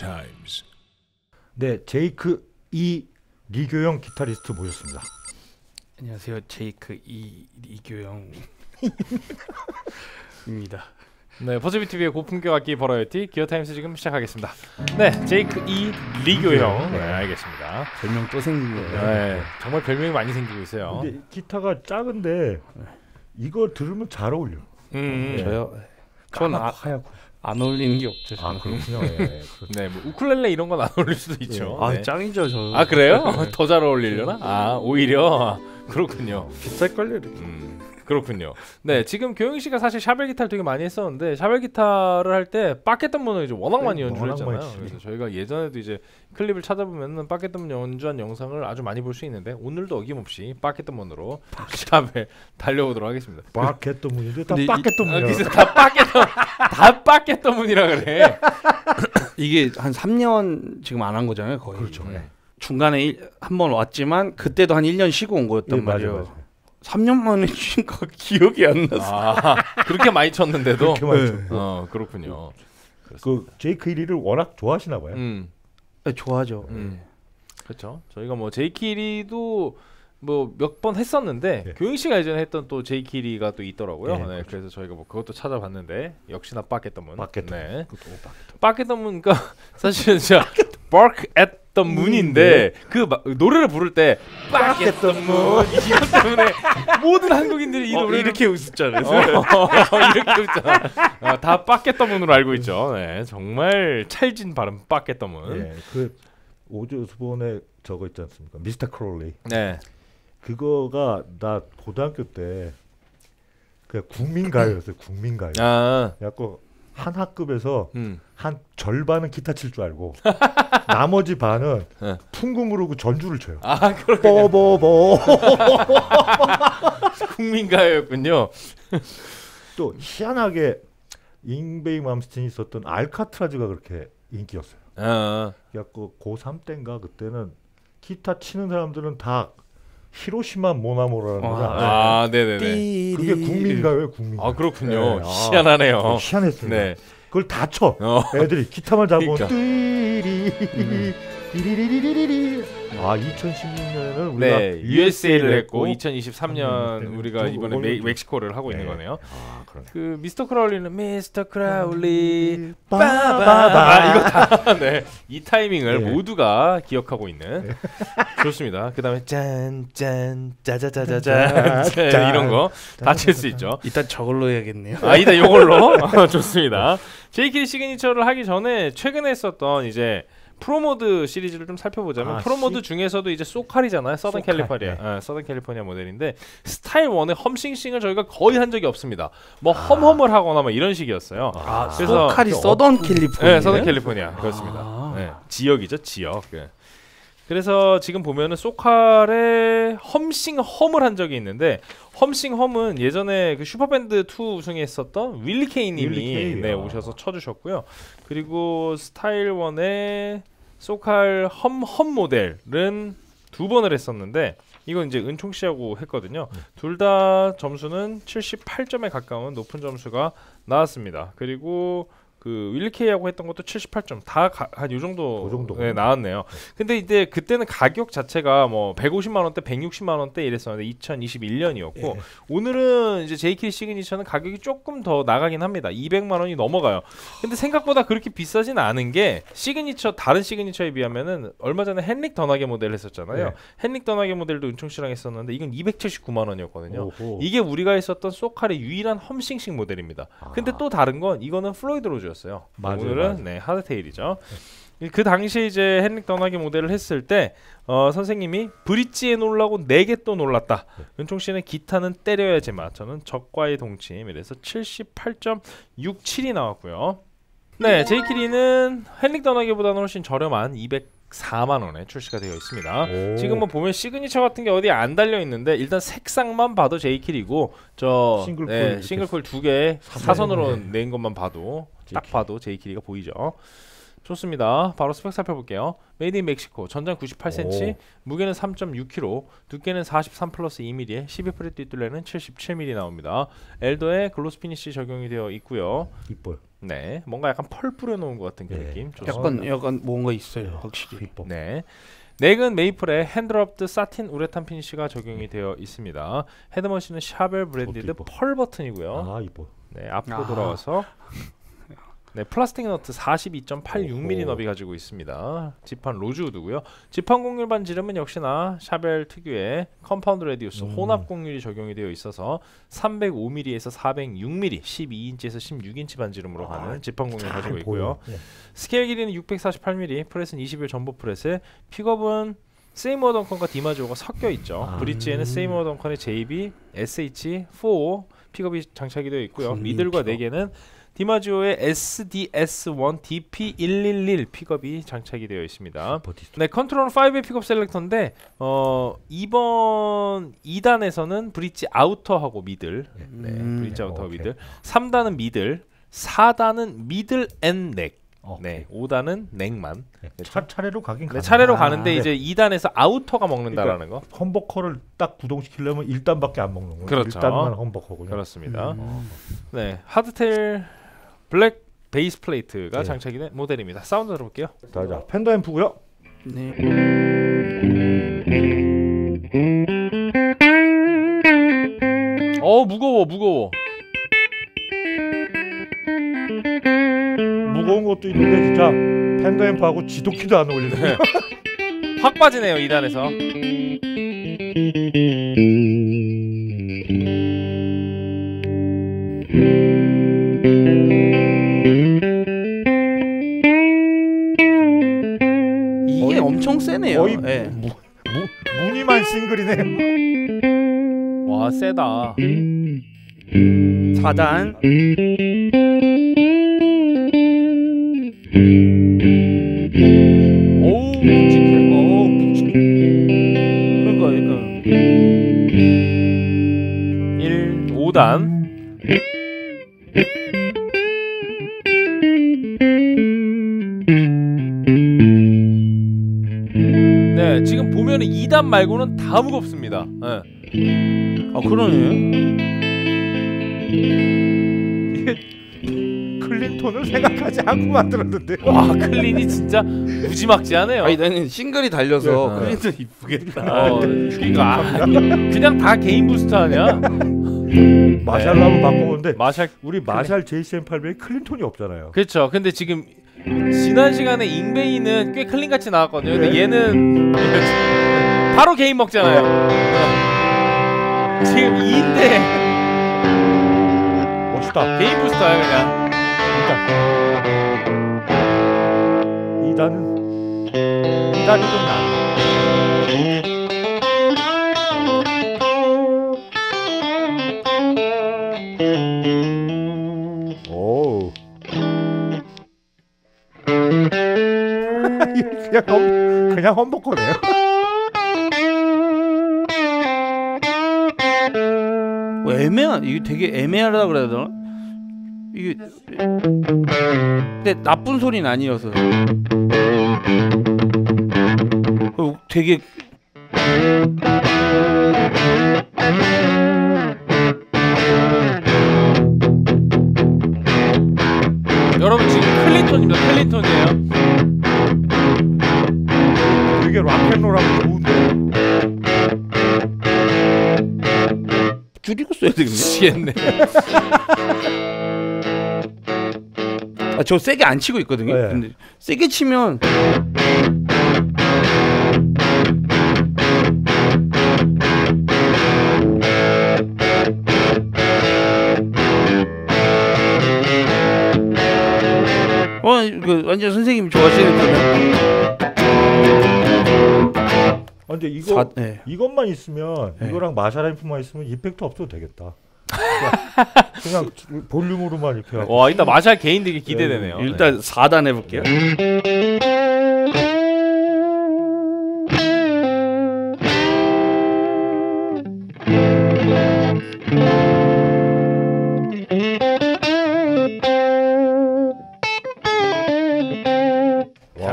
times. 네, 제이크 이 리교영 기타리스트 모셨습니다. 안녕하세요 제이크 이 이교영입니다. 네, 버즈비 TV의 고품격 악기 버라이어티 기어 타임스 지금 시작하겠습니다. 네, 제이크 이 리교형. 네, 알겠습니다. 별명 또 생긴 거예요. 네, 정말 별명이 많이 생기고 있어요. 근데 기타가 작은데 이거 들으면 잘 어울려. 음, 네. 저요. 전 까맣고 아, 하얗고. 안 어울리는 게 없죠. 아 저는. 그렇군요. 예, 예, 그렇- 네, 뭐 우쿨렐레 이런 건 안 어울릴 수도 있죠. 아 네. 짱이죠 저. 아 그래요? 더 잘 어울리려나? 아 오히려 그렇군요. 비쌀 걸요. 음, 그렇군요. 네, 지금 교영 씨가 사실 샤벨 기타를 되게 많이 했었는데 샤벨 기타를 할 때 빠켓덤문을 이제 워낙 많이 네, 연주를 워낙 많이 했잖아요. 치죠. 그래서 저희가 예전에도 이제 클립을 찾아보면은 빠켓덤문 연주한 영상을 아주 많이 볼 수 있는데 오늘도 어김없이 빠켓덤문으로 샤벨 달려오도록 하겠습니다. 빠켓더문인데 다 이- 아, 다 빠켓덤 다 빠켓덤문이라 그래. 이게 한 3년 지금 안 한 거잖아요 거의. 그렇죠. 예. 중간에 한 번 왔지만 그때도 한 1년 쉬고 온 거였단 예, 맞아, 말이에요. 맞아. 3년 만에 쉰거 기억이 안 나서. 아 그렇게 많이 쳤는데도. 그렇게 많이 네. 어 그렇군요. 그 제이크 1위를 워낙 좋아하시나 봐요. 음. 네, 좋아하죠. 음. 그렇죠. 저희가 뭐 제이키리도 뭐 몇 번 했었는데 네. 교영 씨가 예전에 했던 또 제이키리가 또 있더라고요. 네, 네, 그렇죠. 그래서 저희가 뭐 그것도 찾아봤는데 역시나 빠켓더문. 빠켓더문. 네. 빠켓더문. 빠켓더문 그러니까 사실은 진짜 bark at the moon인데 그 마- 노래를 부를 때 빠켓더문 이것 때문에 모든 한국인들이 이 어, 노래 를 이렇게 웃었잖아요. 어, 이렇게 웃잖아. 어, 다 빠켓더문으로 알고 있죠. 네, 정말 찰진 발음 빠켓더문. 예, 그 오즈 오스본의 저거 있지 않습니까? 미스터 크롤리. 네. 그거가 나 고등학교 때 그냥 국민가요였어요. 국민가요. 아, 그래갖고 한 학급에서 음. 한 절반은 기타 칠 줄 알고 나머지 반은 네. 풍금으로 그 전주를 쳐요. 아, 그렇군요. 뽀뽀뽀. 국민가요였군요. 또 희한하게 잉베이 맘스틴이 썼던 알카트라즈가 그렇게 인기였어요. 아, 그래갖고 고3 때인가 그때는 기타 치는 사람들은 다 히로시마 모나모라는 아, 거야. 아, 네 네 네. 그게 국민가요예요, 국민가요. 아, 그렇군요. 네, 아. 희한하네요. 희한했어요. 네. 그걸 다 쳐. 어. 애들이 기타만 잡으면 그러니까. 띠리 띠리리리리리 아 2016년에는 우리가 네, USA를 했고 음, 2023년 우리가 또 이번에 메, 좀- 멕시코를 하고 있는 네. 거네요. 아 그러네. 그 미스터 크라울리는 미스터 크라울리 빠바바. 빠바바 이거 다 네. 이 타이밍을 네. 모두가 기억하고 있는 좋습니다. 그다음에 짠짠 짜자자자잔 짠. 이런 거 다 칠 수 있죠. 일단 저걸로 해야겠네요. 아, 이따 요걸로 어, 좋습니다. 제이크 이 시그니처를 하기 전에 최근에 했었던 이제 프로모드 시리즈를 좀 살펴보자면 아, 프로모드 중에서도 이제 소칼이잖아요. 서던 소칼, 캘리포니아, 네. 아, 서던 캘리포니아 모델인데 스타일 1의 험싱싱을 저희가 거의 한 적이 없습니다. 뭐 험험을 하거나 뭐 이런 식이었어요. 아, 그래서- 소칼이 서던 캘리포니아. 네, 서던 캘리포니아 그렇습니다. 아. 네, 지역이죠, 지역. 네. 그래서 지금 보면은 소칼에 험싱 험을 한 적이 있는데 험싱 험은 예전에 그 슈퍼밴드 2 우승했었던 윌리 케이님이 윌리 케이, 네, 아. 오셔서 쳐주셨고요. 그리고 스타일 1의 소칼 험험 모델은 두 번을 했었는데 이건 이제 은총 씨하고 했거든요. 둘 다 점수는 78점에 가까운 높은 점수가 나왔습니다. 그리고 그 윌리케이하고 했던 것도 78점 다한요 정도 그 정도. 네, 나왔네요. 근데 이제 그때는 가격 자체가 뭐 150만 원대, 160만 원대 이랬었는데 2021년이었고 예. 오늘은 이제 제이크 이 시그니처는 가격이 조금 더 나가긴 합니다. 200만 원이 넘어가요. 근데 생각보다 그렇게 비싸진 않은 게 시그니처 다른 시그니처에 비하면은 얼마 전에 헨릭 더나게 모델 했었잖아요. 네. 헨릭 더나게 모델도 은총 씨랑 했었는데 이건 279만 원이었거든요. 오호. 이게 우리가 했었던 소칼의 유일한 험싱싱 모델입니다. 근데 아. 또 다른 건 이거는 플로이드 로즈 였어요. 맞아요, 오늘은 맞아요. 네 hardtail이죠. 그 당시에 이제 헨릭 더나게 모델을 했을 때 어, 선생님이 브릿지에 놀라고 넥에 또 놀랐다. 네. 은총 씨는 기타는 때려야 제맛. 저는 적과의 동침. 이래서 78.67이 나왔고요. 네, 제이크 이 리는 헨릭 더나게보다는 훨씬 저렴한 204만 원에 출시가 되어 있습니다. 오. 지금 뭐 보면 시그니처 같은 게 어디 안 달려 있는데 일단 색상만 봐도 제이크 이 리고 저 single coil 네, 이렇게 single coil 두개 사선으로 사선으로 네. 낸 것만 봐도 딱. 봐도 제이크 이 리가 보이죠. 좋습니다. 바로 스펙 살펴볼게요. Made in Mexico 전장 98cm, 오. 무게는 3.6kg, 두께는 43 플러스 2mm에 12프렛 뒷둘레는 77mm 나옵니다. alder에 gloss finish 적용이 되어 있고요. 이뻐요. 네, 뭔가 약간 펄 뿌려놓은 것 같은 그 네. 느낌. 좋습니다. 약간 약간 뭔가 있어요, 확실히. 이뻐. 네. 넥은 메이플에 hand-rubbed satin 우레탄 finish가 적용이 되어 있습니다. 헤드머신은 샤벨 branded. pearl 버튼이고요. 아 이뻐. 네, 앞으로 아. 돌아와서 네, 플라스틱 너트 42.86mm 오호. 너비 가지고 있습니다. 지판 rosewood고요. 지판 곡률 반지름은 역시나 샤벨 특유의 compound radius 음. 혼합 곡률이 적용이 되어 있어서 305mm에서 406mm, 12인치에서 16인치 반지름으로 가는 지판 곡률 가지고 있고요. 예. 스케일 길이는 648mm, 프렛은 21 전보 프레스, 픽업은 세이머 덩컨과 디마지오가 섞여 있죠. 아. 브릿지에는 세이머 덩컨의 JB, SH4 픽업이 장착이 되어 있고요. 국민 middle과 픽업. 넥에는 디마지오의 SDS1 DP111 픽업이 장착이 되어 있습니다. 네, 컨트롤 5way 픽업 selector인데 어, 이번 2단에서는 브릿지 outer하고 middle, 네, 음. 브릿지 outer하고 오케이. middle, 3단은 middle, 4단은 middle and neck, 오케이. 네, 5단은 넥만. 네. 차 차례로 가긴 네, 가네. 차례로 아, 가는데 네. 이제 2단에서 outer가 먹는다라는 거. humbucker를 딱 구동시키려면 1단밖에 안 먹는 거예요. 그렇죠. 1단만 humbucker군요. 그렇습니다. 음. 네, hardtail black base plate가 네. 장착이 된 모델입니다. 사운드 들어볼게요. 자, 자 펜더 앰프고요. 네. 어 무거워 무거워. 무거운 것도 있는데 진짜 펜더 앰프하고 지독히도 안 어울리네. 확 빠지네요 2단에서. 세네요. 거의 예. 무, 무, 무늬만 싱글이네. 와 세다. 4단 2단 말고는 다 무겁습니다. 네. 아 그러네요. clean tone을 생각하지 않고 만들었는데. 와 clean이 진짜 무지막지하네요. 아니 나는 싱글이 달려서 네. clean tone 이쁘겠다. 어, 그러니까 아, 그냥 다 gain booster 아니야? 마샬로 한번 바꿔보는데 마샬 우리 마샬 JCM 800에 clean tone이 없잖아요. 그렇죠. 근데 지금 지난 시간에 잉베이는 꽤 클린 같이 나왔거든요. 근데 네. 얘는 바로 개인 먹잖아요. 지금 2인데 멋있다. 개인 부스터야 그냥. 일단 2단은 2단이 좀 나. 오. 그냥 험, 그냥 험버커네요. 뭐 애매한 이게 되게 애매하다 그래야 되나? 이게 근데 나쁜 소리는 아니어서 어, 되게 여러분 지금 클린톤입니다. 클린톤이에요. 되게 락앤롤하고 줄이고 써야 되겠네. 미치겠네. 아, 저 세게 안 치고 있거든요. 네. 근데 세게 치면 어, 그 완전 선생님이 좋아하시는 거. 아, 근데 이거 사- 네. 이것만 있으면 네. 이거랑 마샬 앰프만 있으면 이펙트 없어도 되겠다. 그냥, 그냥 볼륨으로만 이렇게 하고. 와 이따 마샬 개인 되게 기대되네요. 일단 4단 해 볼게요.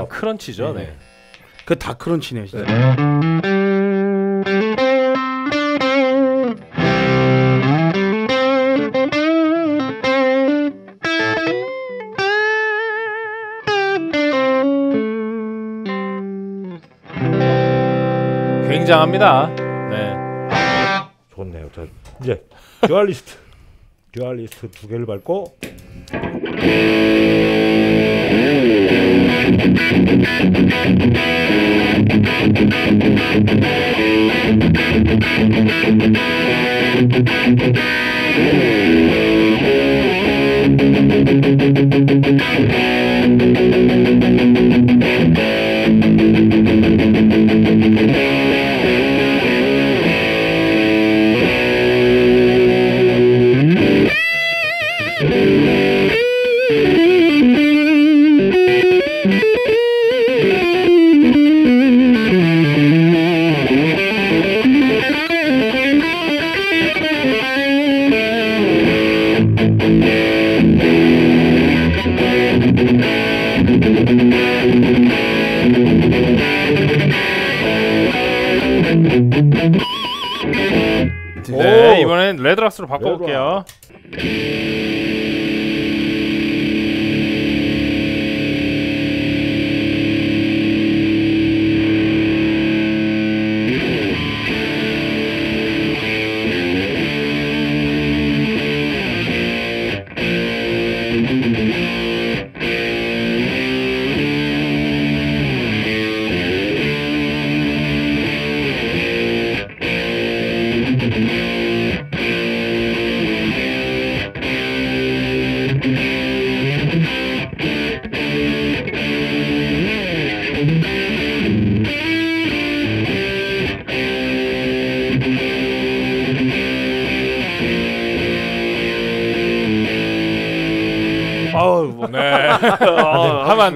크런치죠. 네. 그 다 크런치네요. 진짜. 굉장합니다. 네. 좋네요. 자 이제 듀얼리스트 듀얼리스트 두 개를 밟고 네, 오!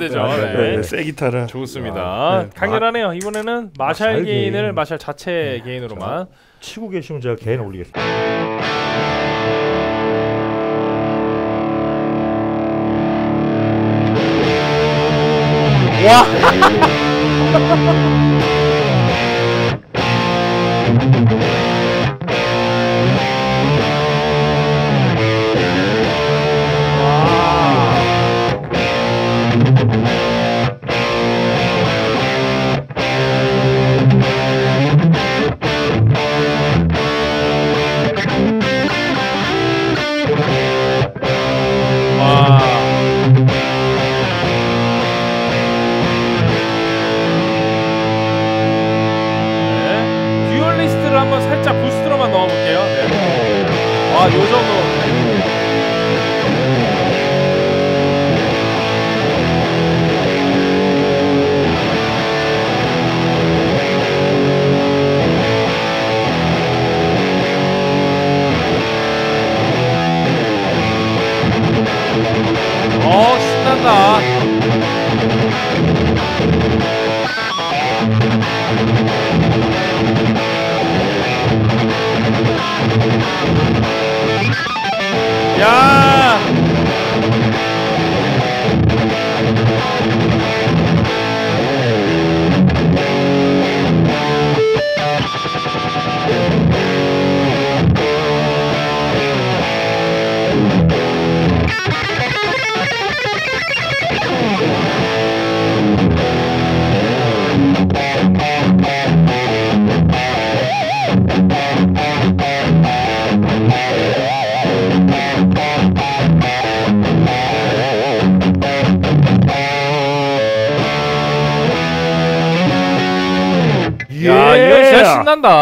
되죠. 네. 네. 세 기타라. 좋습니다. 강렬하네요. 이번에는 마샬 마샬 게인을 게인. 마샬 자체 게인으로만. 치고 계시면 제가 개인 올리겠습니다. 와. 한번 살짝 부스트로만 넣어볼게요. 네. 와, 요 정도.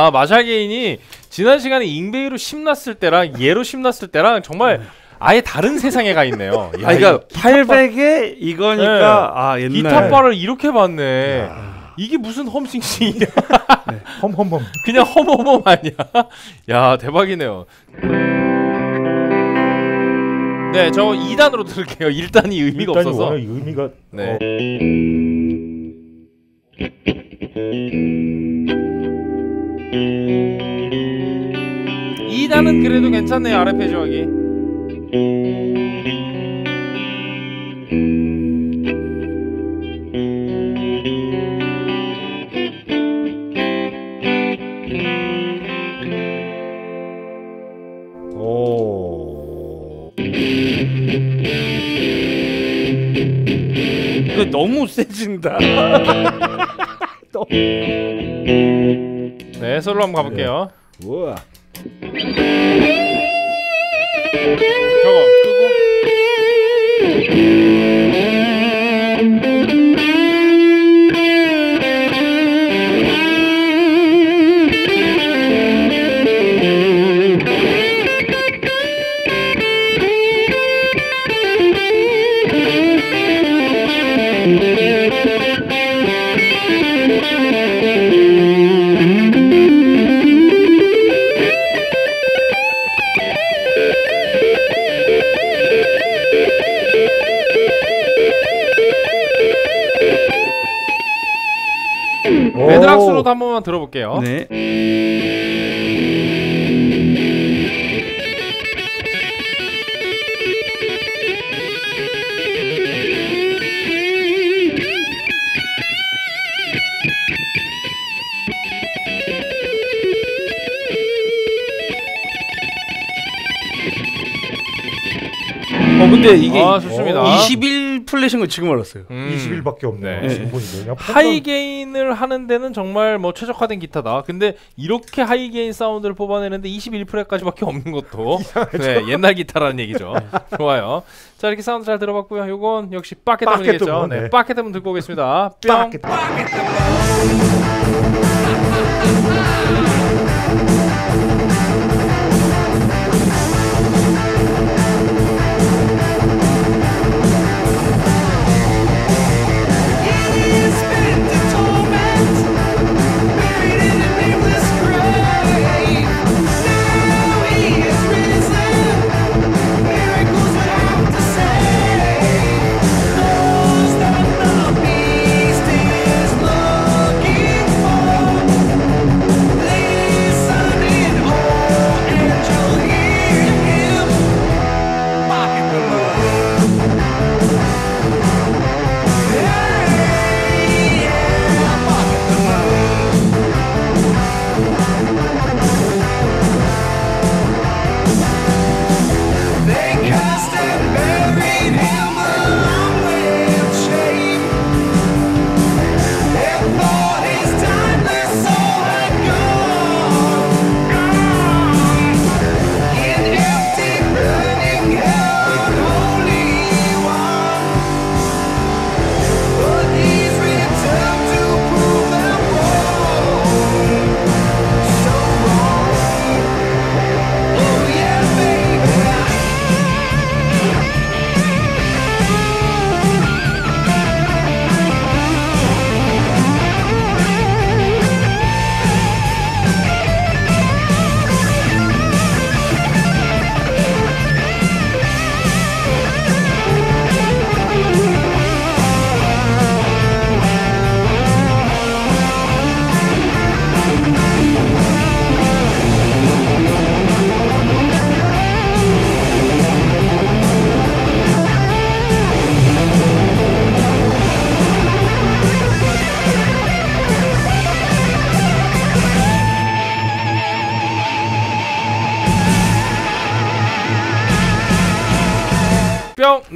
신난다. 마샬 게인이 지난 시간에 잉베이로 심났을 때랑 얘로 심났을 때랑 정말 아예 다른 세상에 가 있네요. 야, 아 그러니까 이거 기타 바- 800에 이거니까 아 옛날 기타 바를 이렇게 봤네. 이게 무슨 험싱싱이야? 험험험. 그냥 험험험 아니야? 야 대박이네요. 네, 저 2단으로 들을게요. 1단이 의미가 일단이 없어서. 워낙 의미가 네. 어, B단은 그래도 괜찮네요 아르페지오하기 오. 근데 너무 세진다. 너무... 네, 솔로 한번 가볼게요. 네. 우와. 매드락스로도 한 번만 들어볼게요. 네. 근데 이게 아, 좋습니다. 21 프렛인 거 지금 알았어요. 음. 21밖에 없네. 네. 지금 보니까 그냥 high gain을 하는 데는 정말 뭐 최적화된 기타다. 근데 이렇게 high gain 사운드를 뽑아내는데 21프렛까지밖에 없는 것도 네, 옛날 기타라는 얘기죠. 좋아요. 자 이렇게 사운드 잘 들어봤고요. 요건 역시 빠켓 때문이겠죠. 빠켓 네, 때문, 네. 빠켓 때문 듣고 오겠습니다. 뿅.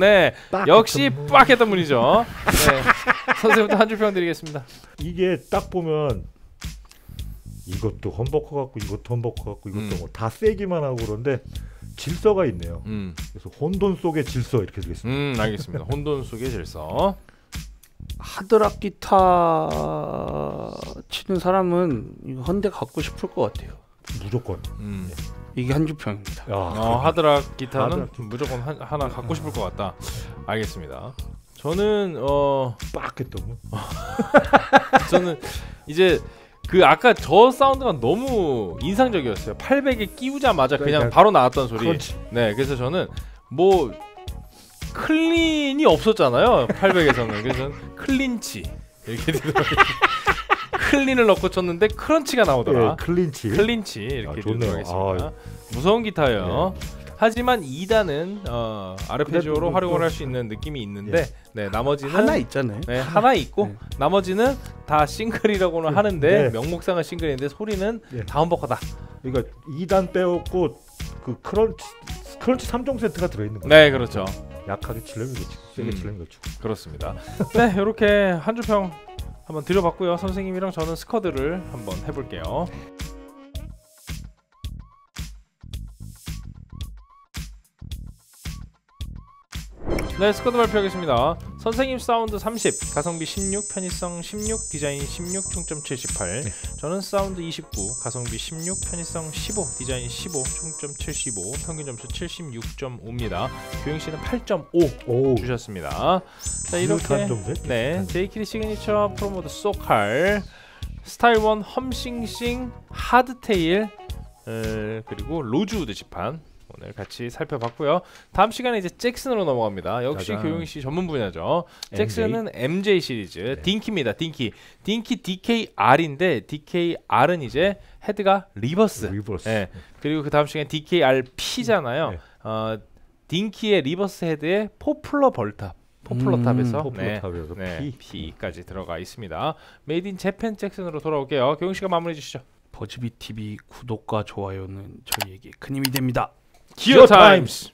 네. 역시. 빠켓 때문이죠. 네. 선생님부터 한 줄 평 드리겠습니다. 이게 딱 보면 이것도 험버커 같고 이것도 험버커 같고 이것도 음. 뭐다 세기만 하고 그런데 질서가 있네요. 음. 그래서 혼돈 속의 질서 이렇게 되겠습니다. 음, 알겠습니다. 혼돈 속의 질서. 하드락 기타 치는 사람은 헌데 갖고 싶을 것 같아요. 무조건. 음. 이게 한줄평입니다. 야, 어, 하드락 기타는 하드락. 무조건 한, 하나 갖고 싶을 것 같다. 알겠습니다. 저는 어 빠켓 때문. 저는 이제 그 아까 저 사운드가 너무 인상적이었어요. 800에 끼우자마자 그냥 그러니까 바로 나왔던 소리. crunch. 네, 그래서 저는 뭐 clean이 없었잖아요. 800에서는 그래서 클린치 이렇게 되더라고요. clean을 넣고 쳤는데 crunch가 나오더라. 예, 클린치. 클린치 이렇게 아, 좋네요. 되도록하겠습니다. 무서운 기타예요. 하지만 2단은 어, 아르페지오로 활용을 또- 할수 있는 느낌이 있는데 네, 나머지는 하나 있잖아요. 네, 하나 있고 네. 나머지는 다 싱글이라고는 네. 하는데 네. 명목상은 싱글인데 소리는 네. 다 humbucker다. 그러니까 2단 빼었고 그 crunch crunch 3종 세트가 들어 있는 거예요. 네, 그렇죠. 약하게 칠려면 치고 세게 음. 칠려면 이거 치고. 그렇습니다. 네, 이렇게 한 총평 한번 드려봤고요. 선생님이랑 저는 스코어를 한번 해볼게요. 네, 스코어 발표하겠습니다. 선생님 사운드 30, 가성비 16, 편의성 16, 디자인 16, 총점 78. 저는 사운드 29, 가성비 16, 편의성 15, 디자인 15, 총점 75, 평균 점수 76.5입니다. 교영 씨는 8.5 오. 주셨습니다. 자, 이렇게? 네, Jake E Lee signature Pro-Mod So-Cal Style one hum-sing-sing hardtail 에, 그리고 로즈 우드 지판 오늘 같이 살펴봤고요. 다음 시간에 이제 잭슨으로 넘어갑니다. 역시 짜잔. 교용 씨 전문 분야죠. 잭슨은 MJ 시리즈 네. 딩키입니다. 딩키 딩키 DKR인데 DKR은 이제 헤드가 reverse. reverse. 네. 그리고 그 다음 시간 DKRP잖아요. 네. 어, Dinky의 reverse 헤드에 포플러 burl top, 포플러 음, top에서 포플러 네, 네, P. P까지 들어가 있습니다. made in Japan 잭슨으로 돌아올게요. 교영 씨가 마무리해 주시죠. 버즈비 TV 구독과 좋아요는 저희에게 큰 힘이 됩니다. Gear Times.